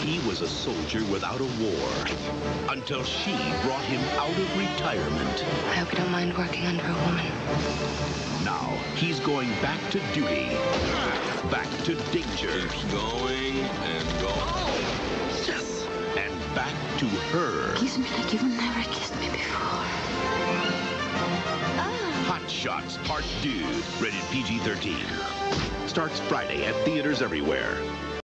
He was a soldier without a war until she brought him out of retirement. I hope you don't mind working under a woman. Now he's going back to duty, back to danger, Keeps going and going. yes, and back to her. Kiss me like you've never kissed me before. Ah. Hot Shots Part Deux, rated PG 13. Starts Friday at theaters everywhere.